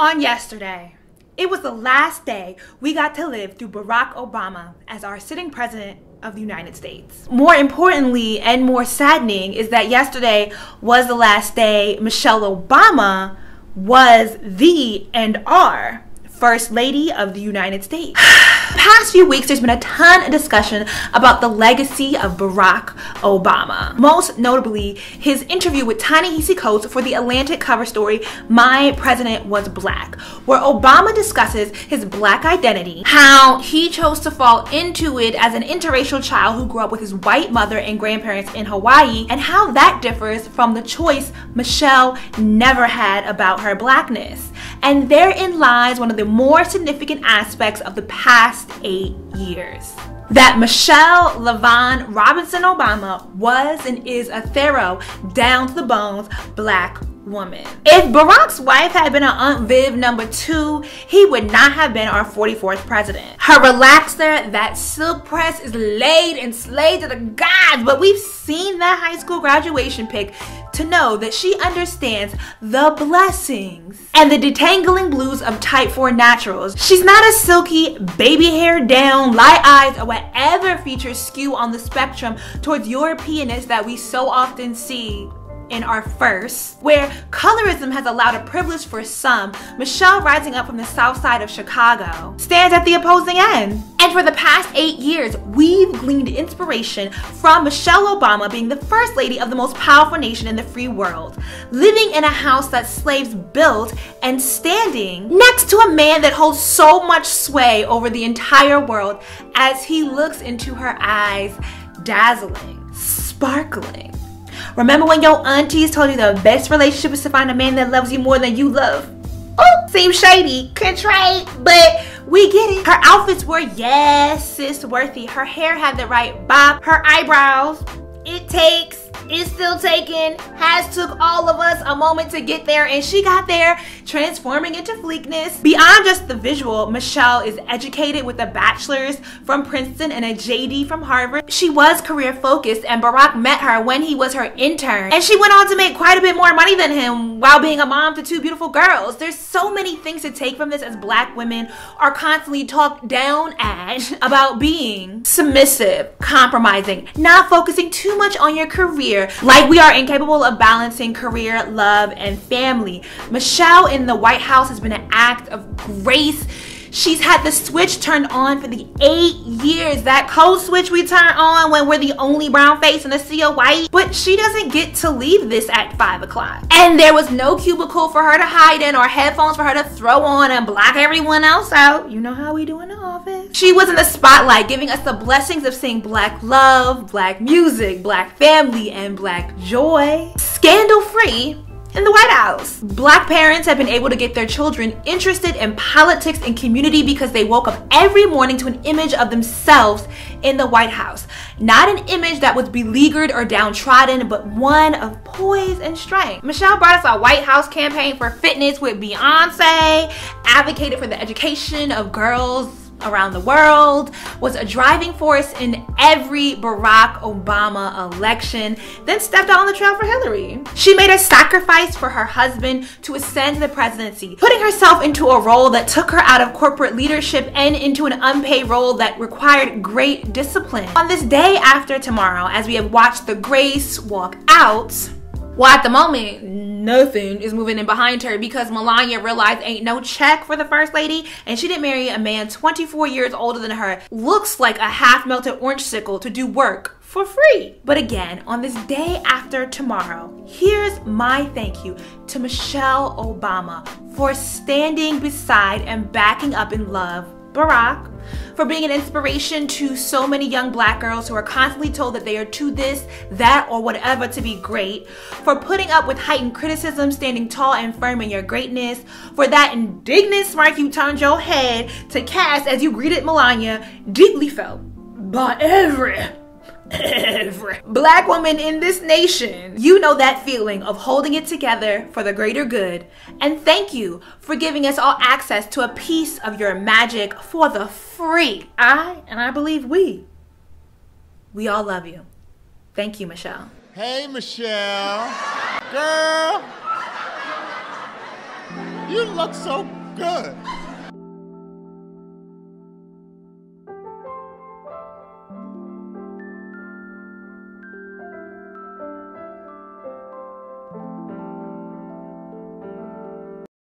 On yesterday, it was the last day we got to live through Barack Obama as our sitting president of the United States. More importantly and more saddening is that yesterday was the last day Michelle Obama was the and are First Lady of the United States. past few weeks, there's been a ton of discussion about the legacy of Barack Obama. Most notably, his interview with Ta-Nehisi Coates for the Atlantic cover story, My President Was Black, where Obama discusses his black identity, how he chose to fall into it as an interracial child who grew up with his white mother and grandparents in Hawaii, and how that differs from the choice Michelle never had about her blackness. And therein lies one of the more significant aspects of the past eight years. That Michelle LaVaughn Robinson Obama was and is a thorough, down to the bones black woman. If Barack's wife had been an Aunt Viv number two, he would not have been our 44th president. Her relaxer, that silk press is laid and slayed to the gods, but we've seen that high school graduation pic to know that she understands the blessings and the detangling blues of type 4 naturals. She's not a silky, baby hair down, light eyes, or whatever features skew on the spectrum towards Europeanness that we so often see in our first, where colorism has allowed a privilege for some, Michelle rising up from the south side of Chicago stands at the opposing end. And for the past eight years, we've gleaned inspiration from Michelle Obama being the first lady of the most powerful nation in the free world, living in a house that slaves built and standing next to a man that holds so much sway over the entire world as he looks into her eyes, dazzling, sparkling Remember when your aunties told you the best relationship is to find a man that loves you more than you love? Oh, seems shady, contrite, but we get it. Her outfits were, yes, sis worthy. Her hair had the right bob. Her eyebrows, it takes is still taking, has took all of us a moment to get there, and she got there, transforming into fleekness. Beyond just the visual, Michelle is educated with a bachelor's from Princeton and a JD from Harvard. She was career focused, and Barack met her when he was her intern, and she went on to make quite a bit more money than him while being a mom to two beautiful girls. There's so many things to take from this as black women are constantly talked down at about being submissive, compromising, not focusing too much on your career like we are incapable of balancing career, love, and family. Michelle in the White House has been an act of grace She's had the switch turned on for the eight years. That code switch we turn on when we're the only brown face in a sea of white. But she doesn't get to leave this at five o'clock. And there was no cubicle for her to hide in or headphones for her to throw on and block everyone else out. You know how we do in the office. She was in the spotlight giving us the blessings of seeing black love, black music, black family, and black joy. Scandal free in the White House. Black parents have been able to get their children interested in politics and community because they woke up every morning to an image of themselves in the White House. Not an image that was beleaguered or downtrodden, but one of poise and strength. Michelle brought us a White House campaign for fitness with Beyonce, advocated for the education of girls around the world, was a driving force in every Barack Obama election, then stepped out on the trail for Hillary. She made a sacrifice for her husband to ascend the presidency, putting herself into a role that took her out of corporate leadership and into an unpaid role that required great discipline. On this day after tomorrow, as we have watched the Grace walk out, well, at the moment, nothing is moving in behind her because Melania realized ain't no check for the first lady and she didn't marry a man 24 years older than her. Looks like a half melted orange sickle to do work for free. But again, on this day after tomorrow, here's my thank you to Michelle Obama for standing beside and backing up in love Barack for being an inspiration to so many young black girls who are constantly told that they are too this, that, or whatever to be great, for putting up with heightened criticism, standing tall and firm in your greatness, for that indignant smirk you turned your head to cast as you greeted Melania, deeply felt by every black woman in this nation. You know that feeling of holding it together for the greater good. And thank you for giving us all access to a piece of your magic for the free. I, and I believe we, we all love you. Thank you, Michelle. Hey, Michelle. Girl. You look so good.